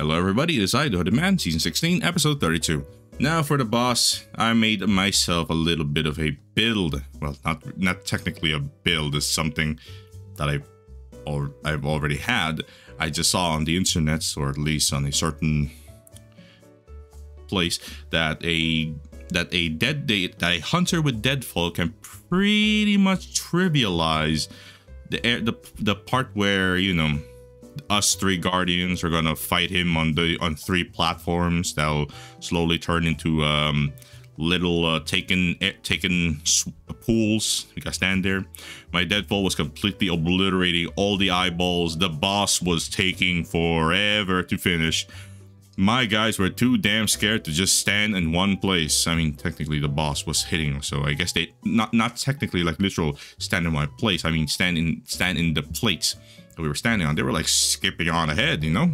Hello everybody, it is I, the Man, Season 16, Episode 32. Now for the boss, I made myself a little bit of a build. Well, not not technically a build, it's something that I've, or I've already had. I just saw on the internet, or at least on a certain place, that a that a dead that a hunter with deadfall can pretty much trivialize the the the part where you know us three guardians are gonna fight him on the on three platforms that'll slowly turn into um little uh, taken eh, taken pools. You gotta stand there. My deadfall was completely obliterating all the eyeballs. The boss was taking forever to finish my guys were too damn scared to just stand in one place. I mean, technically the boss was hitting, so I guess they not not technically like literal stand in one place. I mean, stand in stand in the plates that we were standing on. They were like skipping on ahead, you know.